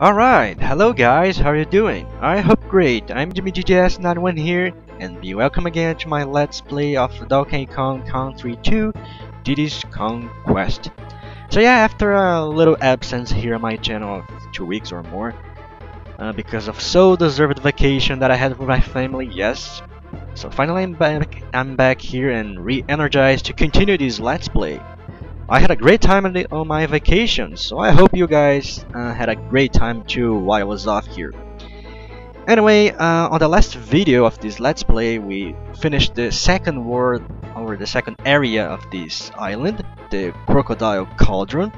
Alright, hello guys, how are you doing? I hope great, I'm JimmyGGS91 here, and be welcome again to my Let's Play of Donkey Kong Country 2 Diddy's Kong Quest. So yeah, after a little absence here on my channel of two weeks or more, uh, because of so deserved vacation that I had with my family, yes. So finally I'm back, I'm back here and re-energized to continue this Let's Play. I had a great time on, the, on my vacation, so I hope you guys uh, had a great time too while I was off here. Anyway, uh, on the last video of this Let's Play, we finished the second world, or the second area of this island, the Crocodile Cauldron.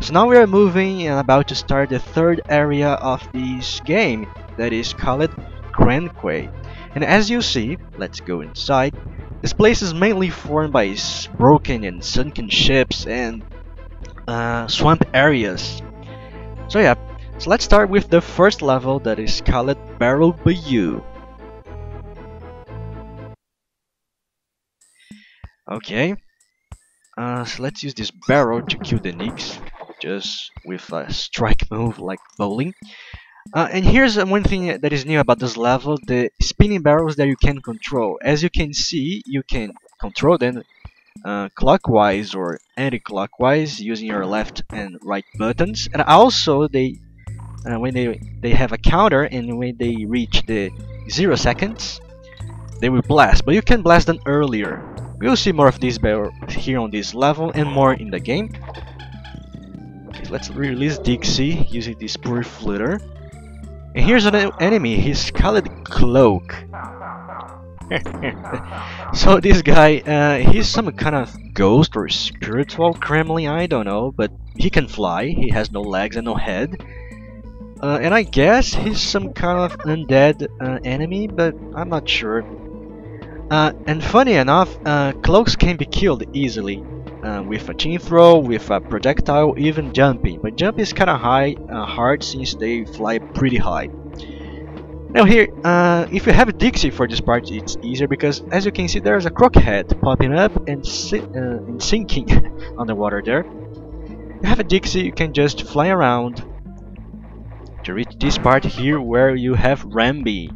So now we are moving and about to start the third area of this game, that is called Krem Quay. And as you see, let's go inside, this place is mainly formed by broken and sunken ships and uh, swamp areas. So yeah, so let's start with the first level that is called Barrel Bayou. Okay, uh, so let's use this barrel to kill the Neeks, just with a strike move like bowling. Uh, and here's uh, one thing that is new about this level, the spinning barrels that you can control. As you can see, you can control them uh, clockwise or anti-clockwise using your left and right buttons. And also, they uh, when they they have a counter and when they reach the zero seconds, they will blast. But you can blast them earlier. We'll see more of these barrels here on this level and more in the game. Okay, let's release Dixie using this poor flitter. And here's an enemy, he's called Kloak. so this guy, uh, he's some kind of ghost or spiritual gremlin, I don't know, but he can fly, he has no legs and no head. Uh, and I guess he's some kind of undead uh, enemy, but I'm not sure. Uh, and funny enough, uh, Kloaks can be killed easily uh, with a chain throw, with a projectile, even jumping. But jump is kind of high, uh, hard since they fly pretty high. Now here, uh, if you have a Dixie for this part, it's easier because as you can see there's a croc head popping up and, si uh, and sinking underwater there. You have a Dixie, you can just fly around to reach this part here where you have Rambi.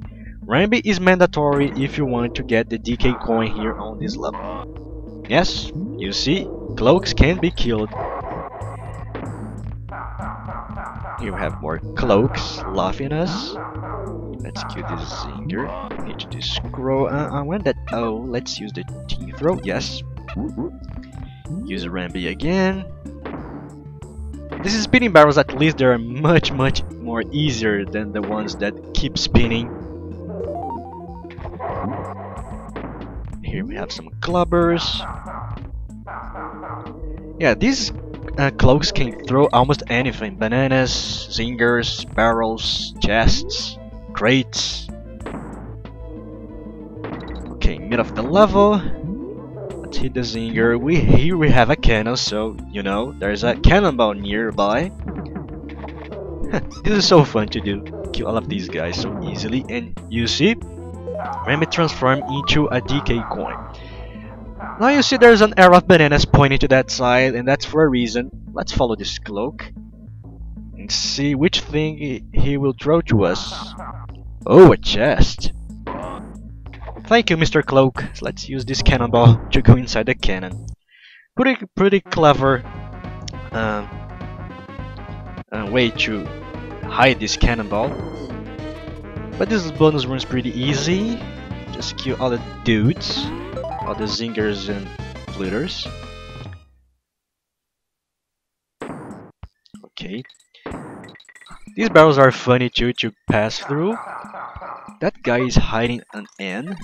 Rambi is mandatory if you want to get the DK coin here on this level. Yes, you see, Kloaks can be killed. You have more Kloaks laughing us. Let's kill this Zinger. Hit this scroll. Uh, I want that. Oh, let's use the T throw. Yes. Use Rambi again. This is spinning barrels. At least they are much, much more easier than the ones that keep spinning. Here we have some Klobbers. Yeah, these uh, Kloaks can throw almost anything. Bananas, zingers, barrels, chests, crates. Okay, mid of the level. Let's hit the zinger. We Here we have a cannon, so, you know, there's a cannonball nearby. this is so fun to do. Kill all of these guys so easily. And you see, Rambi transform into a DK coin. Now you see there's an arrow of bananas pointing to that side, and that's for a reason. Let's follow this Kloak and see which thing he will throw to us. Oh, a chest. Thank you, Mr. Kloak. Let's use this cannonball to go inside the cannon. Pretty, pretty clever uh, uh, way to hide this cannonball. But this bonus run is pretty easy. Just kill all the dudes all the zingers and flitters. Okay. These barrels are funny too to pass through. That guy is hiding an N.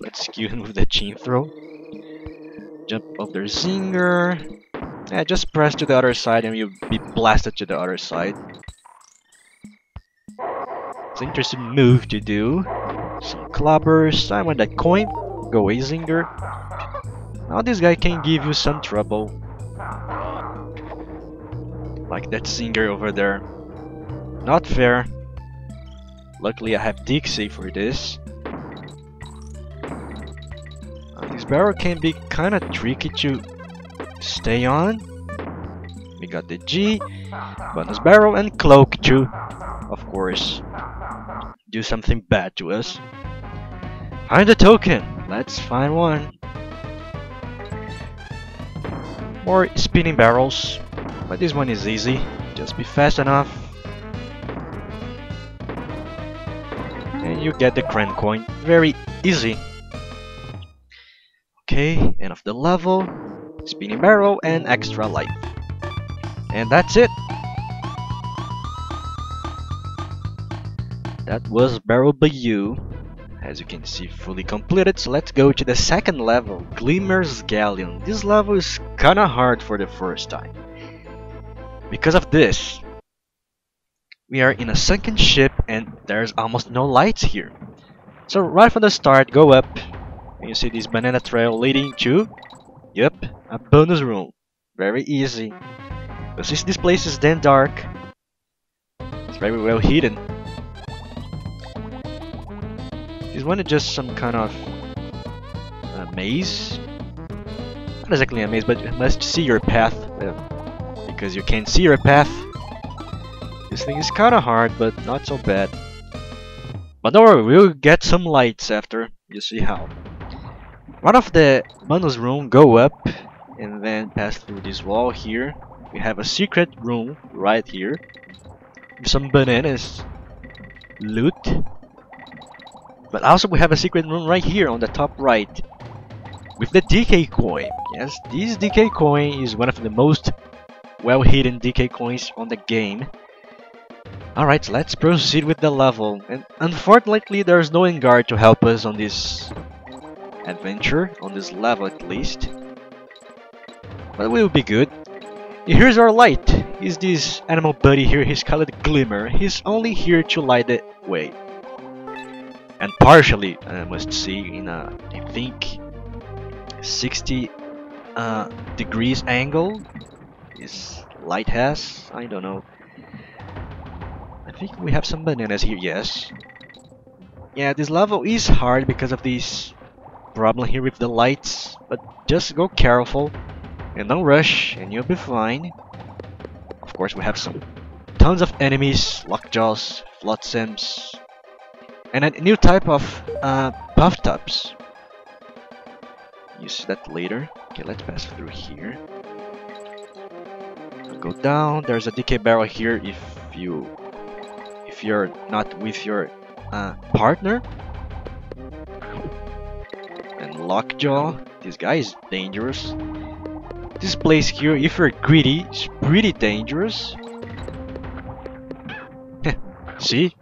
Let's kill him with the chain throw. Jump off their zinger. Yeah, just press to the other side and you'll be blasted to the other side. It's an interesting move to do. Some Klobbers. I want that coin. Go away, Zinger. Now this guy can give you some trouble. Like that Zinger over there. Not fair. Luckily I have Dixie for this. This barrel can be kinda tricky to stay on. We got the G, bonus barrel and Kloak too. of course, do something bad to us. Find a token! Let's find one. More spinning barrels, but this one is easy. Just be fast enough. And you get the Kremkoin. Very easy. Okay, end of the level. Spinning barrel and extra life. And that's it. That was Barrel Bayou. As you can see, fully completed. So let's go to the second level, Glimmer's Galleon. This level is kinda hard for the first time. Because of this, we are in a sunken ship and there's almost no lights here. So right from the start, go up, and you see this banana trail leading to, yep, a bonus room. Very easy. But since this place is then dark, it's very well hidden. This one is just some kind of uh, maze. Not exactly a maze, but you must see your path. Uh, because you can't see your path. This thing is kinda hard, but not so bad. But don't worry, we'll get some lights after you see how. One of the bonus room, go up and then pass through this wall here. We have a secret room right here. Some bananas. Loot. But also we have a secret room right here on the top right. With the DK coin. Yes, this DK coin is one of the most well hidden DK coins on the game. Alright, let's proceed with the level. And unfortunately there's no Enguarde to help us on this adventure, on this level at least. But we'll be good. Here's our light. Is this animal buddy here, he's called Glimmer. He's only here to light the way. And partially, I must see, in a, I think, 60 uh, degrees angle is light has. I don't know. I think we have some bananas here, yes. Yeah, this level is hard because of this problem here with the lights, but just go careful and don't rush and you'll be fine. Of course, we have some tons of enemies, lockjaws, flotsams, and a new type of uh, You see that later. Okay, let's pass through here go down. There's a DK barrel here if you if you're not with your uh, partner. And Lockjaw, this guy is dangerous. This place here, if you're greedy, is pretty dangerous. See?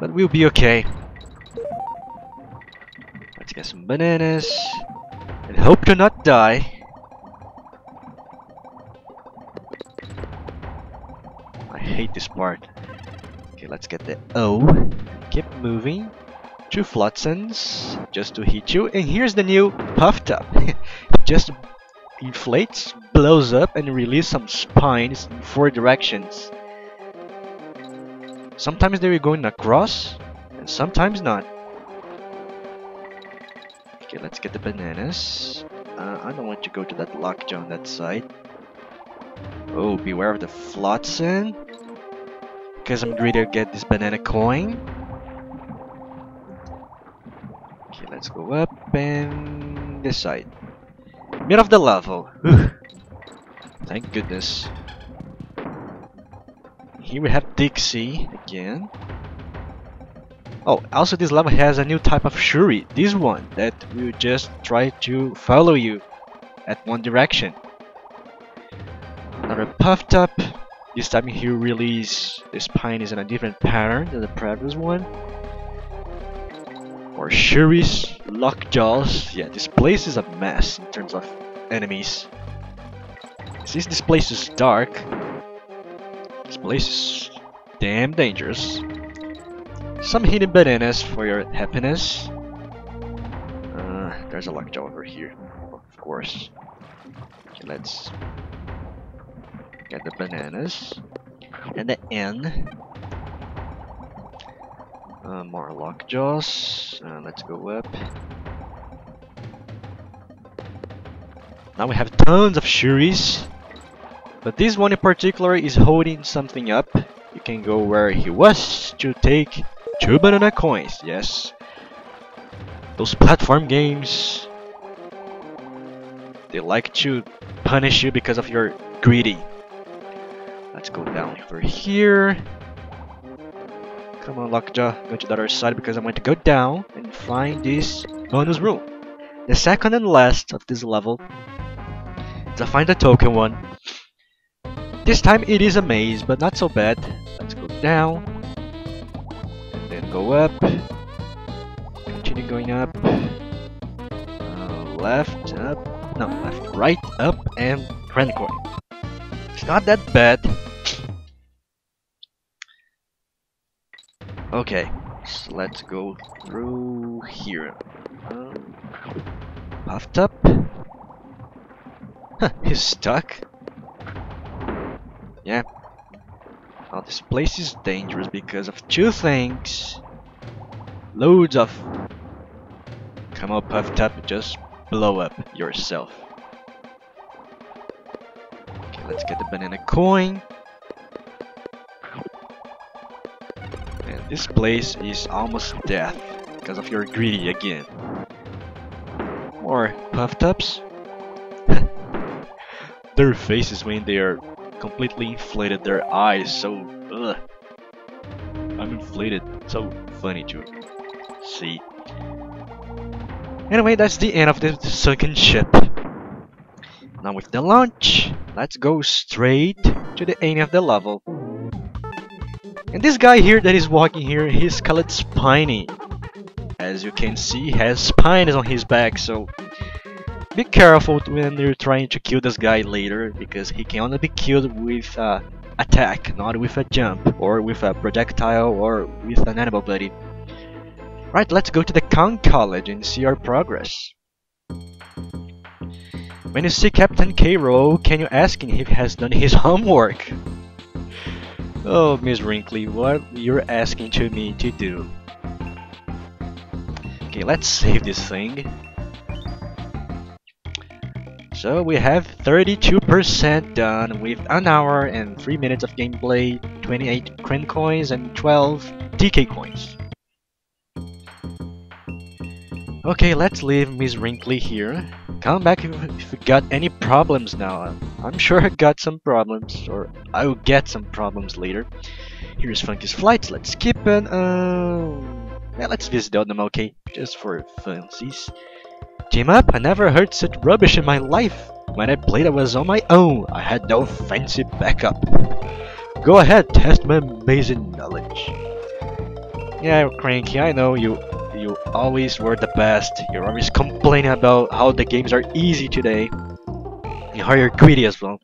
But we'll be okay. Let's get some bananas and hope to not die. I hate this part. Okay, let's get the O. Keep moving. Two Flotsams, just to hit you. And here's the new Puftup. just inflates, blows up, and releases some spines in four directions. Sometimes they will going across, and sometimes not. Okay, let's get the bananas. Uh, I don't want to go to that lockjaw on that side. Oh, beware of the Flotsam because I'm greedy to get this banana coin. Okay, let's go up and this side. Mid of the level. Thank goodness. Here we have Dixie again. Oh, also this level has a new type of Shuri. This one that will just try to follow you at one direction. Another Puftup, This time he release this spine is in a different pattern than the previous one. Or Shuri's Lockjaws. Yeah, this place is a mess in terms of enemies. Since this place is dark, this place is damn dangerous. Some hidden bananas for your happiness. Uh, there's a lockjaw over here, of course. Okay, let's Get the bananas. And the N. Uh, more lockjaws. Uh, let's go up. Now we have tons of Shuris. But this one in particular is holding something up. you can go where he was to take two banana coins. Yes. Those platform games, they like to punish you because of your greedy. Let's go down over here. Come on, Lockjaw, go to the other side because I'm going to go down and find this bonus room. The second and last of this level. To find the token one. This time it is a maze, but not so bad. Let's go down. And then go up. Continue going up. Uh, left, up. No, left, right, up, and Kremkoin. It's not that bad. Okay, so let's go through here. Um, Puftup. Huh, he's stuck. Yeah. Now this place is dangerous because of two things. Loads of... Come on, Puftup, just blow up yourself. Okay, let's get the banana coin. And this place is almost death because of your greedy again. More Puftups. their faces when they are completely inflated, their eyes so ugh. I'm inflated, so funny to see. Anyway, that's the end of the sunken ship. Now with the launch, let's go straight to the end of the level. And this guy here that is walking here, he's called Spiny. As you can see, has spines on his back, so be careful when you're trying to kill this guy later, because he can only be killed with uh, attack, not with a jump, or with a projectile, or with an animal buddy. Right, let's go to the Kong College and see our progress. When you see Captain K. can you ask him if he has done his homework? Oh, Miss Wrinkly, what you're asking to me to do? Okay, let's save this thing. So we have 32% done with an hour and 3 minutes of gameplay, 28 Kremkoins and 12 DK coins. Okay, let's leave Miss Wrinkly here. Come back if, you got any problems now. I'm sure I got some problems, or I'll get some problems later. Here's Funky's flights. Let's skip it. Uh, yeah, let's visit them, okay? Just for funsies. Team up? I never heard such rubbish in my life. When I played I was on my own. I had no fancy backup. Go ahead, test my amazing knowledge. Yeah, Cranky, I know you you always were the best. You're always complaining about how the games are easy today. And how you're greedy as well.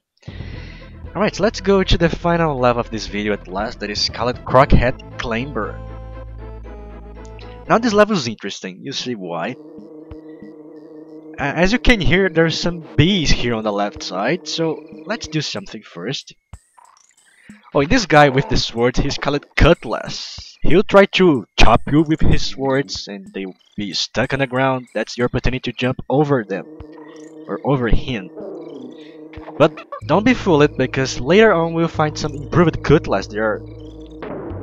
Alright, so let's go to the final level of this video at last, that is called Krockhead Klamber. Now this level is interesting, you see why. As you can hear, there's some bees here on the left side, so let's do something first. Oh, this guy with the sword, he's called Kutlass. He'll try to chop you with his swords and they'll be stuck on the ground. That's your opportunity to jump over them. Or over him. But don't be fooled because later on we'll find some improved Kutlass. They are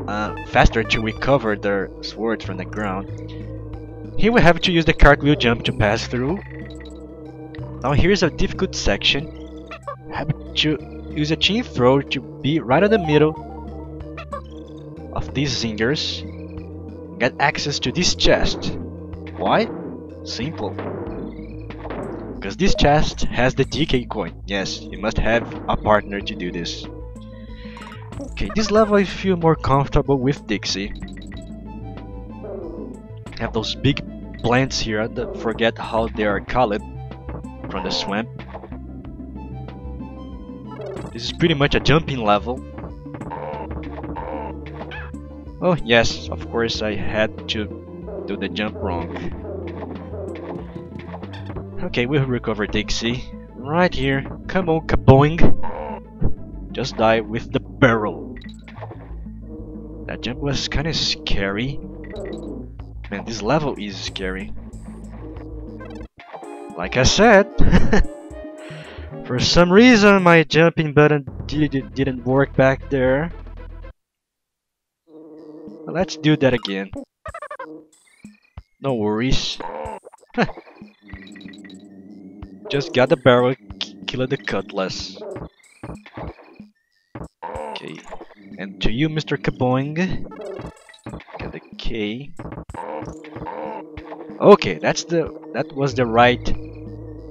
uh, faster to recover their swords from the ground. Here we have to use the cartwheel jump to pass through. Now here's a difficult section. Have to use a chain throw to be right in the middle of these zingers, get access to this chest. Why? Simple. Because this chest has the DK coin. Yes, you must have a partner to do this. Okay, this level I feel more comfortable with Dixie. Have those big plants here, I forget how they are called from the swamp. This is pretty much a jumping level. Oh yes, of course I had to do the jump wrong. Okay, we'll recover Dixie. Right here. Come on, kaboing! Just die with the barrel. That jump was kinda scary. Man, this level is scary. Like I said, for some reason my jumping button did, didn't work back there. Let's do that again. No worries. Just got the barrel, kill the Kutlass. Okay, and to you, Mr. Kaboing. Get the K. Okay, that's the that was the right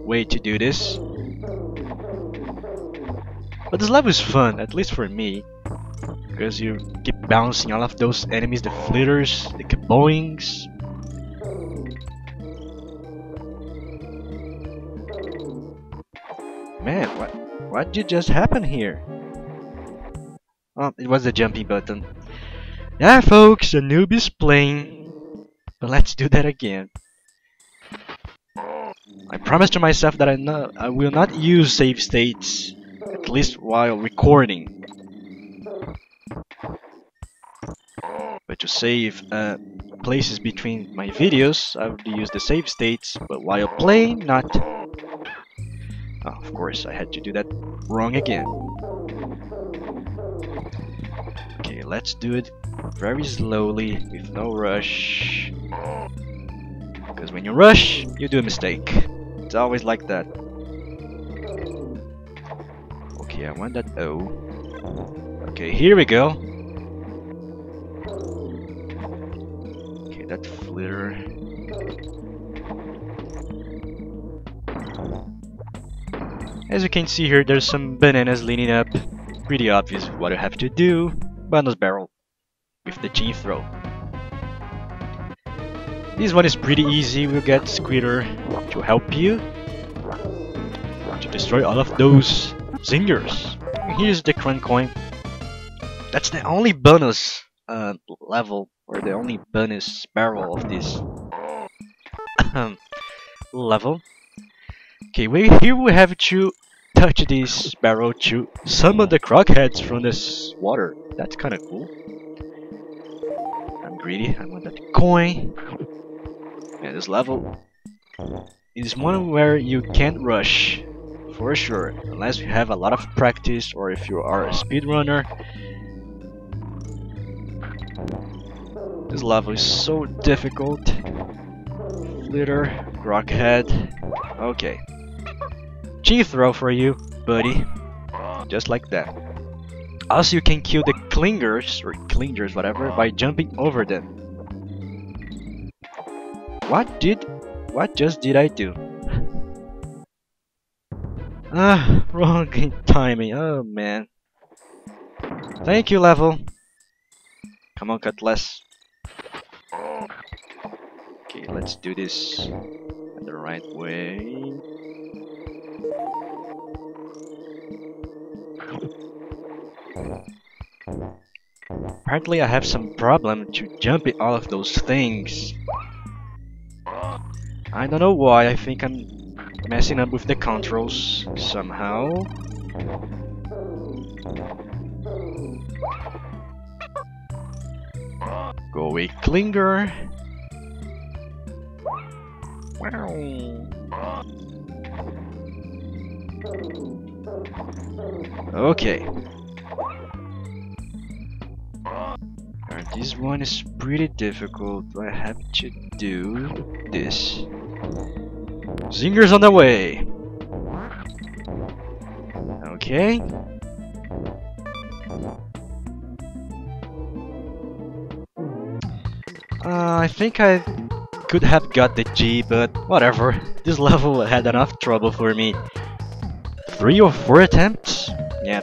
way to do this. But this level is fun, at least for me. Because you keep bouncing all of those enemies, the flitters, the kaboings. Man, what what did just happen here? Oh, it was the jumping button. Yeah, folks, the noob is playing. But let's do that again. I promised to myself that I, no, I will not use save states, at least while recording. But to save uh, places between my videos, I would use the save states, but while playing, not. Oh, of course, I had to do that wrong again. Okay, let's do it very slowly, with no rush. Because when you rush, you do a mistake. It's always like that. Okay, I want that O. Okay, here we go. Okay, that flitter. As you can see here, there's some bananas leaning up. Pretty obvious what I have to do. Bonus barrel with the chain throw. This one is pretty easy, we'll get Squitter to help you to destroy all of those zingers. Here's the Kremkoin. That's the only bonus uh, level, or the only bonus barrel of this level. Okay, we, here we have to touch this barrel to summon the Krockheads from this water. That's kinda cool. I'm greedy, I want that coin. And this level is one where you can't rush, for sure, unless you have a lot of practice or if you are a speedrunner. This level is so difficult. Flitter, Krockhead. Okay. Chain throw for you, buddy. Just like that. Also, you can kill the Klingers, or Klingers, whatever, by jumping over them. What did... What just did I do? ah, wrong timing. Oh, man. Thank you, level. Come on, Kutlass. Okay, let's do this the right way. Apparently I have some problem to jump in all of those things. I don't know why, I think I'm messing up with the controls somehow. Go away, Klinger. Okay. This one is pretty difficult. I have to do this. Zingers on the way! Okay. Uh, I think I could have got the G, but whatever. This level had enough trouble for me. Three or four attempts? Yeah.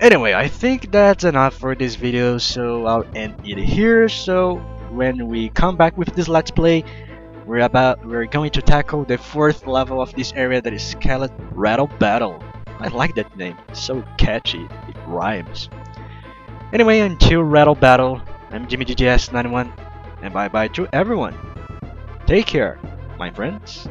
Anyway, I think that's enough for this video, so I'll end it here. So when we come back with this Let's Play, we're about we're going to tackle the fourth level of this area that is Skelet Rattle Battle. I like that name, it's so catchy, it rhymes. Anyway, until Rattle Battle, I'm Jimmy GGS91, and bye bye to everyone. Take care, my friends.